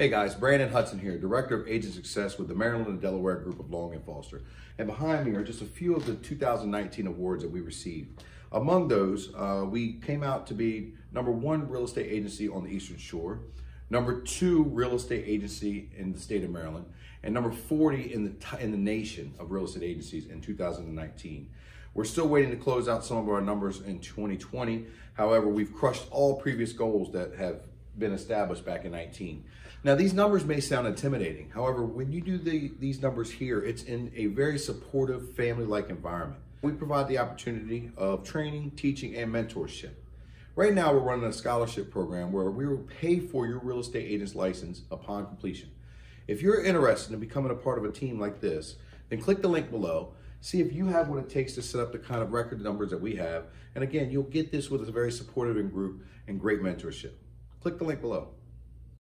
Hey guys, Branden Hudson here, Director of Agent Success with the Maryland and Delaware Group of Long and Foster. And behind me are just a few of the 2019 awards that we received. Among those, uh, we came out to be number one real estate agency on the Eastern Shore, number two real estate agency in the state of Maryland, and number 40 in the, in the nation of real estate agencies in 2019. We're still waiting to close out some of our numbers in 2020. However, we've crushed all previous goals that have been established back in 19. Now, these numbers may sound intimidating. However, when you do the, these numbers here, it's in a very supportive, family-like environment. We provide the opportunity of training, teaching, and mentorship. Right now, we're running a scholarship program where we will pay for your real estate agent's license upon completion. If you're interested in becoming a part of a team like this, then click the link below, see if you have what it takes to set up the kind of record numbers that we have. And again, you'll get this with a very supportive group and great mentorship. Click the link below.